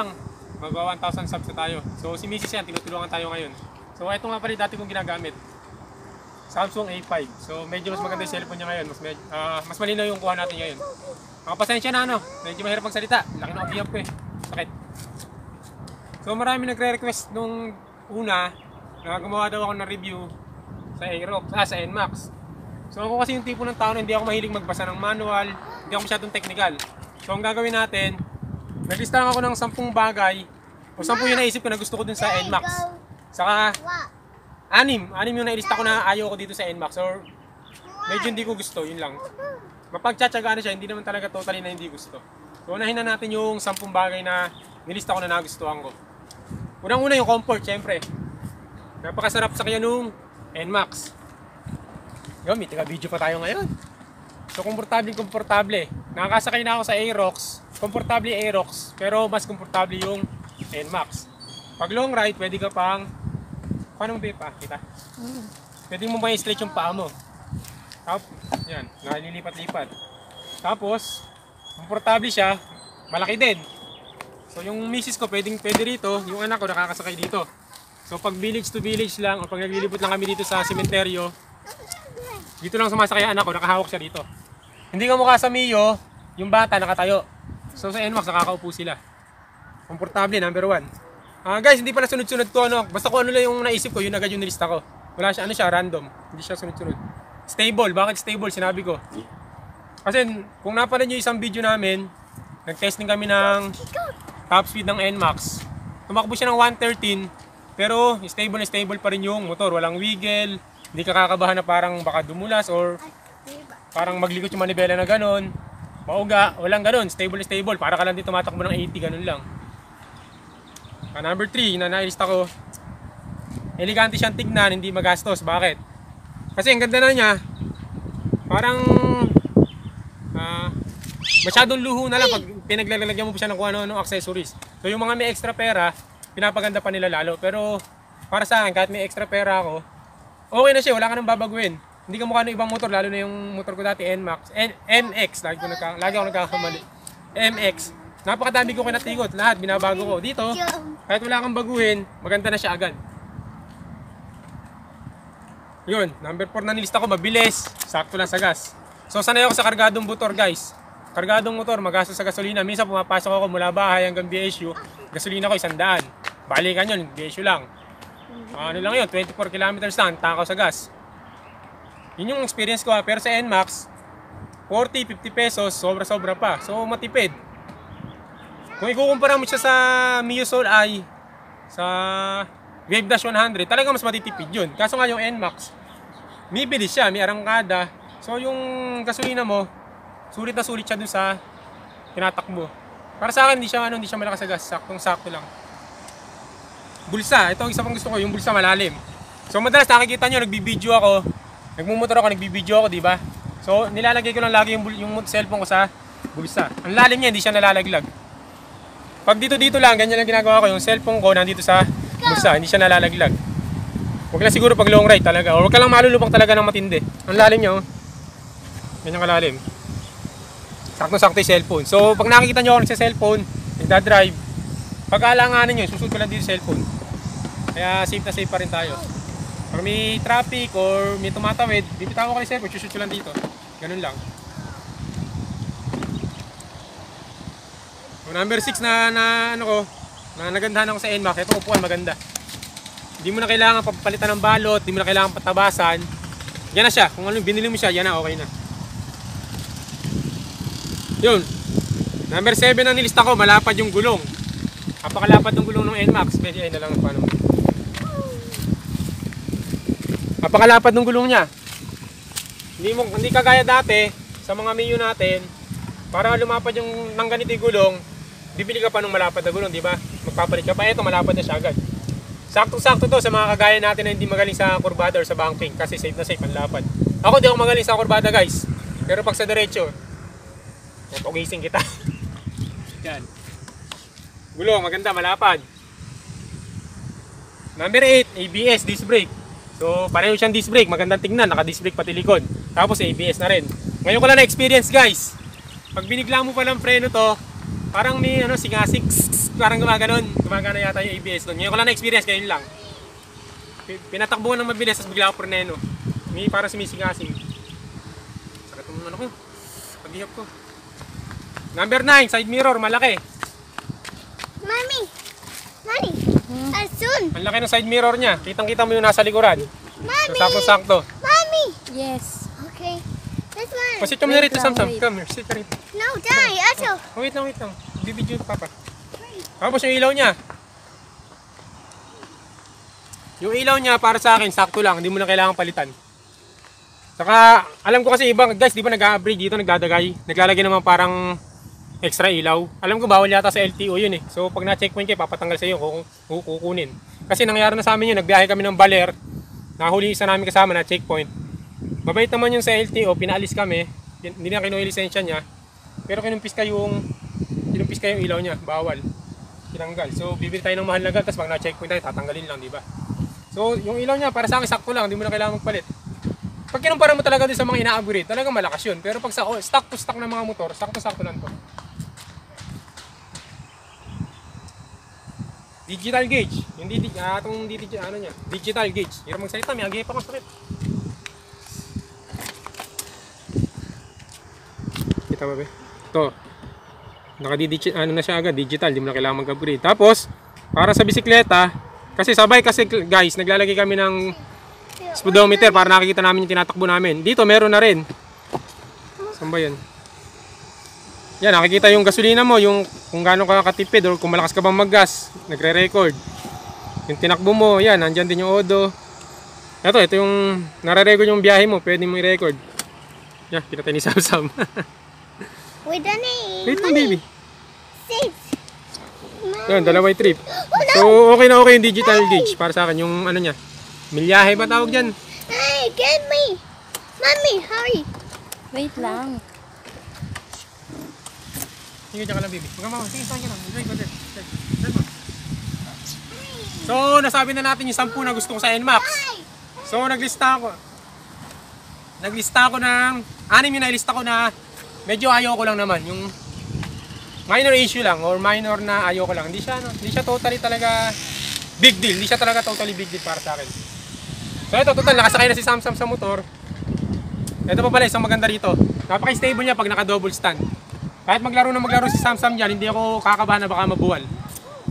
lang, mag 1,000 subs na tayo. So si Mrs. yan, tinutulungan tayo ngayon. So ito nga pala dati kong ginagamit. Samsung A5. So medyo mas maganda yung cellphone niya ngayon. Mas, med- ah, mas malinaw yung kuha natin ngayon. Mga pasensya na ano, medyo mahirap magsalita. Laki ng abiyap ko eh. Sakit. So marami nagre-request nung una na gumawa daw ako ng review sa Aerox, ah sa NMAX. So ako kasi yung tipo ng tao na hindi ako mahilig magbasa ng manual, hindi ako masyadong technical. So ang gagawin natin, naglista lang ako ng 10 bagay o 10 yung naisip ko na gusto ko dun sa NMAX. Saka anim, anim yung nailista ko na ayaw ko dito sa NMAX or medyo hindi ko gusto, yun lang. Mapagtsatsagaan na siya, hindi naman talaga totally na hindi gusto. So unahin na natin yung 10 bagay na nilista ko na nagustuhan ko. Unang-una yung comfort, syempre. Napakasarap sa kanya nung NMAX. Yo, may taga-video pa tayo ngayon. So, komportable, komportable. Nakakasakay na ako sa Aerox. Komportable Aerox, pero mas komportable yung NMAX. Pag long ride, pwede ka pang... Paano mo pa? Kita? Pwede mo ba i-stretch yung paa mo? Tap, yan, nalilipat-lipat. Tapos, komportable siya, malaki din. So yung misis ko pwedeng pwede rito, yung anak ko nakakasakay dito. So pag village to village lang o pag naglilibot lang kami dito sa sementeryo, dito lang sumasakay anak ko, nakahawak siya dito. Hindi ka mukha sa Mio, yung bata nakatayo. So sa NMAX nakakaupo sila. Komportable, number one. Ah guys, hindi pala sunod-sunod to ano. Basta kung ano lang yung naisip ko, yun agad yung nilista ko. Wala siya, ano siya, random. Hindi siya sunod-sunod. Stable, bakit stable? Sinabi ko. Kasi kung napanood nyo isang video namin, nag-testing kami ng top speed ng NMAX. Tumakbo siya ng 113, pero stable na stable pa rin yung motor. Walang wiggle, hindi ka kakabahan na parang baka dumulas or parang maglikot yung manibela na ganun. Mauga, walang ganun. Stable stable. Para ka lang din tumatakbo ng 80, ganun lang. Ah, number 3, na nailista ko, elegante siyang tignan, hindi magastos. Bakit? Kasi ang ganda na niya, parang ah, masyadong luho na lang pag pinaglalagyan mo pa siya ng kung ano-ano accessories. So yung mga may extra pera, pinapaganda pa nila lalo. Pero para sa akin, kahit may extra pera ako, okay na siya, wala ka nang babaguhin. Hindi ka mukha ng ibang motor, lalo na yung motor ko dati, NMAX, N MX, lagi, ko nagka, lagi ako nagkakamali. MX. Napakadami ko kinatigot, lahat binabago ko. Dito, kahit wala kang baguhin, maganda na siya agad. Yun, number 4 na nilista ko, mabilis, sakto lang sa gas. So sanay ako sa kargadong motor guys. Kargadong motor, magastos sa gasolina. Minsan pumapasok ako mula bahay hanggang BSU, gasolina ko isang daan. Balikan yun, BSU lang. ano lang yun, 24 kilometers lang, takaw sa gas. Yun yung experience ko ha. Pero sa NMAX, 40, 50 pesos, sobra-sobra pa. So matipid. Kung ikukumpara mo siya sa Mio Soul I, sa Wave Dash 100, talaga mas matitipid yun. Kaso nga yung NMAX, may bilis siya, may arangkada. So yung gasolina mo, sulit na sulit siya dun sa tinatakbo. Para sa akin, hindi siya, ano, hindi siya malakas sa gas. Saktong-sakto lang. Bulsa. Ito isa pang gusto ko, yung bulsa malalim. So madalas nakikita nyo, nagbibideo ako. Nagmumotor ako, nagbibideo ako, di ba? So nilalagay ko lang lagi yung, yung cellphone ko sa bulsa. Ang lalim niya, hindi siya nalalaglag. Pag dito-dito lang, ganyan lang ginagawa ko. Yung cellphone ko nandito sa bulsa, hindi siya nalalaglag. Huwag lang siguro pag long ride talaga. O huwag ka lang malulubak talaga ng matindi. Ang lalim niya, oh. Ganyan kalalim. Sakto-sakto cellphone. So, pag nakikita nyo ako sa cellphone, nagdadrive, pag-aalanganin nyo, susunod ko lang dito yung cellphone. Kaya safe na safe pa rin tayo. Pag may traffic or may tumatawid, bibitaw ko kayo cellphone, shoot lang dito. Ganun lang. So, number 6 na, na ano ko, na nagandahan ako sa NMAX, ito upuan maganda. Hindi mo na kailangan papalitan ng balot, hindi mo na kailangan patabasan. Yan na siya. Kung ano binili mo siya, yan na, okay na. Yun. Number 7 ang nilista ko, malapad yung gulong. Napakalapad ng gulong ng NMAX. Pwede ay na lang paano. Napakalapad ng gulong niya. Hindi mo hindi kagaya dati sa mga Mio natin. Para lumapad yung nang ganito yung gulong, bibili ka pa ng malapad na gulong, di ba? Magpapalit ka pa. Ito, malapad na siya agad. Sakto-sakto to sa mga kagaya natin na hindi magaling sa kurbada or sa banking kasi safe na safe ang lapad. Ako di ako magaling sa kurbada guys. Pero pag sa diretso, pagising kita. Yan. Gulong, maganda, malapad. Number 8, ABS, disc brake. So, pareho siyang disc brake. Magandang tingnan, naka-disc brake pati likod. Tapos ABS na rin. Ngayon ko lang na-experience guys. Pag binigla mo pa ng preno to, parang may ano, singasig, parang gumaganon. Gumagana yata yung ABS doon. Ngayon ko lang na-experience, ngayon lang. Pi- Pinatakbuhan ng mabilis, tapos bigla ako preno. May parang sumisingasing. Sakit ng ano ko. Paghihap ko. Number 9, side mirror, malaki. Mami! Mami! Asun! Ang laki ng side mirror niya. Kitang-kita mo yung nasa likuran. So, Mami! sakto-sakto. Mami! Yes. Okay. This one. Pasit mo na rito, Samsam. Come here, sit rito. No, die. Ato. Oh, wait lang, wait lang. Bibidyo pa papa. Tapos yung ilaw niya. Yung ilaw niya para sa akin, sakto lang. Hindi mo na kailangan palitan. Saka, alam ko kasi ibang, guys, di ba nag-upgrade dito, nagdadagay. Naglalagay naman parang extra ilaw. Alam ko bawal yata sa LTO yun eh. So pag na-checkpoint kayo, papatanggal sa iyo kung kukunin. Kasi nangyari na sa amin yun, nagbiyahe kami ng Baler. Nahuli isa namin kasama na checkpoint. Mabait naman yung sa LTO, pinaalis kami. Hindi na kinuha lisensya niya. Pero kinumpis ka yung kinumpis ka yung ilaw niya, bawal. Tinanggal. So bibili tayo ng mahal na gas, tapos pag na-checkpoint tayo, tatanggalin lang, di ba? So yung ilaw niya, para sa akin sakto lang, hindi mo na kailangan magpalit. Pag kinumpara mo talaga din sa mga ina-upgrade, talagang malakas yun. Pero pag sa oh, stock to stock ng mga motor, sakto-sakto lang to. Digital gauge. Yung di, ah, itong di, ano niya, digital gauge. Hirap magsalita, may agay pa kong sakit. Kita ba ba? Ito. Naka-digital, ano na siya agad, digital, di mo na kailangan mag-upgrade. Tapos, para sa bisikleta, kasi sabay kasi guys, naglalagay kami ng speedometer para nakikita namin yung tinatakbo namin. Dito meron na rin. Saan ba yun? Yan, nakikita yung gasolina mo, yung kung gaano ka katipid or kung malakas ka bang maggas, nagre-record. Yung tinakbo mo, yan, nandyan din yung odo. Ito, ito yung nare-record yung biyahe mo, pwede mo i-record. Yan, pinatay ni Sam Sam. With the name. Wait lang, baby. Six. Yan, dalaway trip. So, okay na okay yung digital gauge para sa akin. Yung ano niya, milyahe ba tawag dyan? Hey, get me. Mommy, hurry. Wait lang. Sige, dyan ka lang, baby. Huwag mama. Sige, saan ka lang. Enjoy ko din. So, nasabi na natin yung 10 na gusto ko sa NMAX. So, naglista ako. Naglista ako ng, anim yung nailista ko na medyo ayaw ko lang naman. Yung minor issue lang or minor na ayaw ko lang. Hindi siya, ano, hindi siya totally talaga big deal. Hindi siya talaga totally big deal para sa akin. So, ito, total, nakasakay na si Samsam sa motor. Ito pa pala, isang maganda rito. Napaka-stable niya pag naka-double stand. Kahit maglaro na maglaro si Samsam dyan, hindi ako kakabahan na baka mabuwal.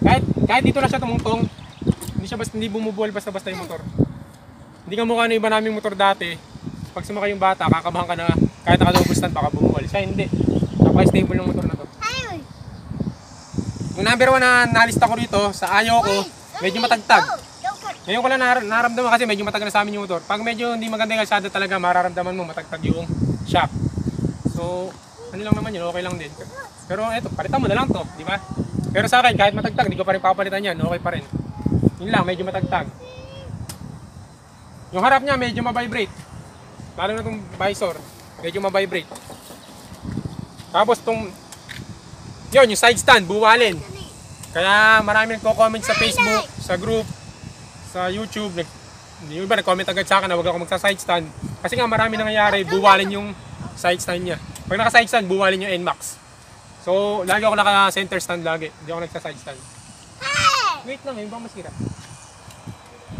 Kahit, kahit dito na siya tumungtong, hindi siya basta, hindi bumubuwal basta-basta yung motor. Hindi ka mukha ng iba naming motor dati. Pag sumakay yung bata, kakabahan ka na kahit naka-double stand, baka bumuwal. Siya hindi. Napaka-stable ng motor na to. Yung number one na nalista ko rito, sa ayaw ko, medyo matagtag. Ngayon ko lang nar- naramdaman kasi medyo matagal na sa amin yung motor. Pag medyo hindi maganda yung kalsada talaga, mararamdaman mo matagtag yung shock. So, ano lang naman yun, okay lang din. Pero eto, palitan mo na lang to, di ba? Pero sa akin, kahit matagtag, hindi ko pa rin papalitan yan, okay pa rin. Yun lang, medyo matagtag. Yung harap niya, medyo ma-vibrate. Lalo na itong visor, medyo ma-vibrate. Tapos itong, yun, yung side stand, buwalin. Kaya marami nagko-comment sa Facebook, sa group, sa YouTube. Nag, yung iba nag-comment agad sa akin na huwag ako magsa-side stand. Kasi nga marami nangyayari, buwalin yung side stand niya. Pag naka-side stand, buwalin yung NMAX. So, lagi ako naka-center stand lagi. Hindi ako nagsa-side stand. Hey. Wait lang, yung bang masira?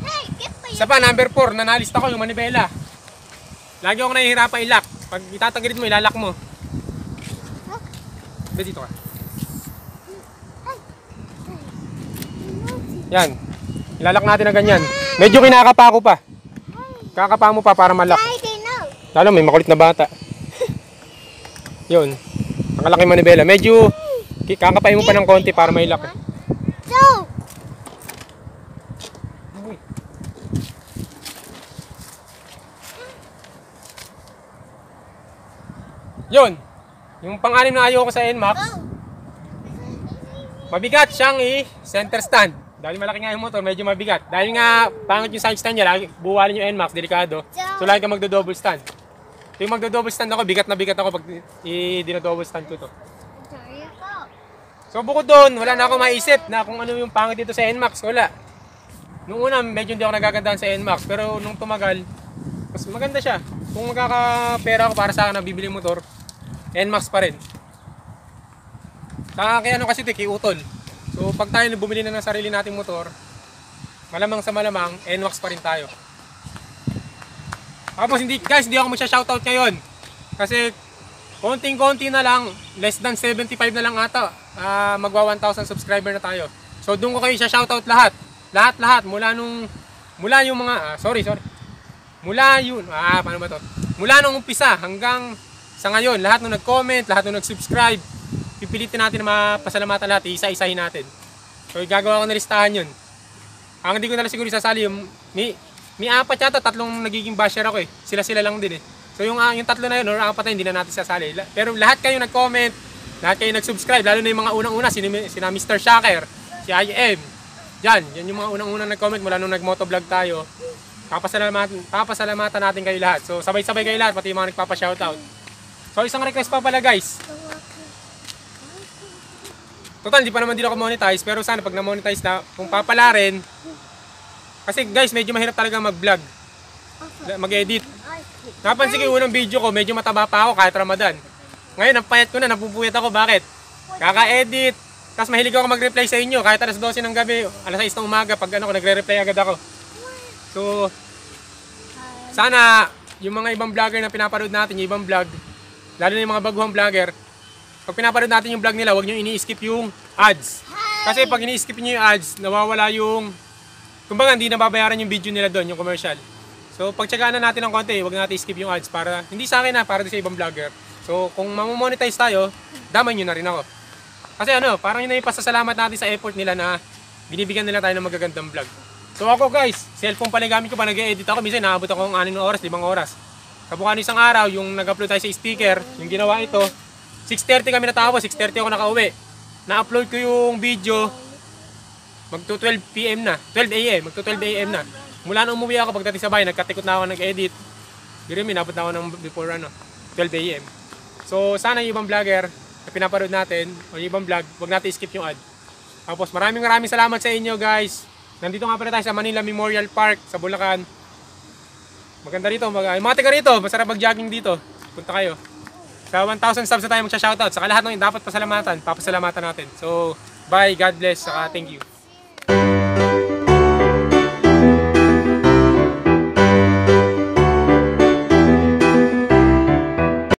Hey, get me. Isa pa, number 4, na nalista ko, yung manibela. Lagi ako nahihirapan i-lock. Pag itatagilid mo, ilalak mo. Be, dito ka. Yan. Ilalak natin na ganyan. Medyo kinakapa ko pa. Kakapa mo pa para malak. Lalo may makulit na bata. Yun. Nakalaki manibela. Medyo kakapay mo pa ng konti para may lock. So, Yun. Yung pang-anim na ayaw ko sa NMAX, mabigat siyang i-center stand. Dahil malaki nga yung motor, medyo mabigat. Dahil nga, pangit yung side stand niya, lagi, buwalin yung NMAX, delikado. So, lagi ka magdo-double stand. Yung magdo-double stand ako, bigat na bigat ako pag i-double stand ko to. sorry ako. So, bukod doon, wala na ako maisip na kung ano yung pangit dito sa NMAX, wala. Nung una, medyo hindi ako nagagandaan sa NMAX, pero nung tumagal, mas maganda siya. Kung magkakapera ako para sa akin na bibili motor, NMAX pa rin. Kaya ano kasi ito, kay Utol. So pag tayo bumili na ng sarili nating motor, malamang sa malamang, NWAX pa rin tayo. Tapos hindi, guys, hindi ako magsha-shoutout ngayon. Kasi konting-konti na lang, less than 75 na lang ata. Ah, magwa 1,000 subscriber na tayo. So doon ko kayo siya-shoutout lahat. Lahat-lahat mula nung mula yung mga ah, sorry, sorry. Mula yun, ah, paano ba to? Mula nung umpisa hanggang sa ngayon, lahat nung nag-comment, lahat nung nag-subscribe, pipilitin natin na mapasalamatan lahat, isa-isahin natin. So gagawa ko na listahan yun. Ang hindi ko na lang siguro isasali yung may, may apat yata, tatlong nagiging basher ako eh. Sila-sila lang din eh. So yung, ah, yung tatlo na yun, or apat na hindi na natin sasali. Pero lahat kayo nag-comment, lahat kayo nag-subscribe, lalo na yung mga unang-una, sina, sina Mr. Shaker, si IM. Yan, yan yung mga unang-unang nag-comment mula nung nag-motovlog tayo. Papasalamatan, papasalamatan natin kayo lahat. So sabay-sabay kayo lahat, pati yung mga nagpapa-shoutout. So isang request pa pala guys. Total, hindi pa naman din ako monetize, pero sana pag na-monetize na, kung papala rin, kasi guys, medyo mahirap talaga mag-vlog, mag-edit. Napansin ko yung unang video ko, medyo mataba pa ako kahit Ramadan. Ngayon, ang payat ko na, napupuyat ako. Bakit? Kaka-edit. Tapos mahilig ako mag-reply sa inyo. Kahit alas 12 ng gabi, alas 6 ng umaga, pag ano ko, nagre-reply agad ako. So, sana yung mga ibang vlogger na pinapanood natin, yung ibang vlog, lalo na yung mga baguhang vlogger, pag pinapanood natin yung vlog nila, huwag nyo ini-skip yung ads. Kasi pag ini-skip nyo yung ads, nawawala yung... Kumbaga, hindi nababayaran yung video nila doon, yung commercial. So, pagtsagaan na natin ng konti, huwag natin skip yung ads para, hindi sa akin na, para sa ibang vlogger. So, kung mamomonetize tayo, damay nyo na rin ako. Kasi ano, parang yun na yung pasasalamat natin sa effort nila na binibigyan nila tayo ng magagandang vlog. So ako guys, cellphone pala gamit ko pa nag-edit ako. Minsan naabot ako ng 6 na oras, 5 oras. Kabukan isang araw, yung nag-upload tayo sa sticker, yung ginawa ito, 6.30 kami natapos, 6.30 ako nakauwi. Na-upload ko yung video, magto 12 PM na, 12 AM, magto 12 AM na. Mula nung umuwi ako pagdating sa bahay, nagkatikot na ako nag-edit. Hindi rin, minabot na ako ng before ano, 12 AM. So sana yung ibang vlogger na pinapanood natin, o yung ibang vlog, wag natin skip yung ad. Tapos maraming maraming salamat sa inyo guys. Nandito nga pala tayo sa Manila Memorial Park sa Bulacan. Maganda rito, mag yung mga taga rito, masarap mag-jogging dito. Punta kayo. Sa 1,000 subs na tayo magsha-shoutout. Saka lahat ng dapat pasalamatan, papasalamatan natin. So, bye, God bless, saka thank you.